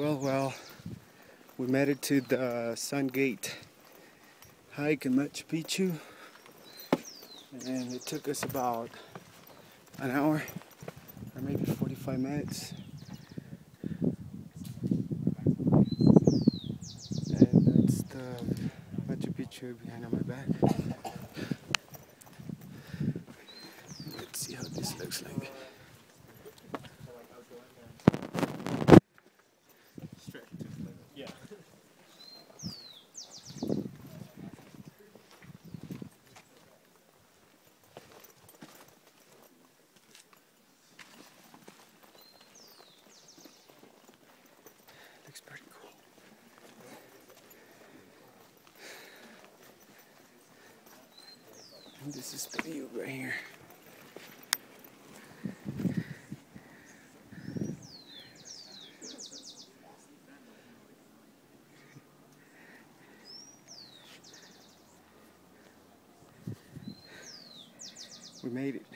Well, well, we made it to the Sun Gate hike in Machu Picchu, and it took us about an hour or maybe 45 minutes. And that's the Machu Picchu behind on my back. Let's see how this looks like. Pretty cool. And this is the view right here. We made it.